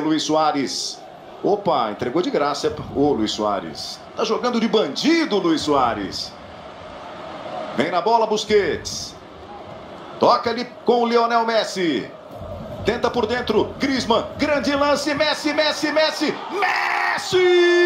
Luiz Soares. Opa, entregou de graça. Ô, Luiz Soares. Tá jogando de bandido, Luiz Soares. Vem na bola, Busquets. Toca ali com o Lionel Messi. Tenta por dentro, Grisman. Grande lance, Messi, Messi, Messi. Messi!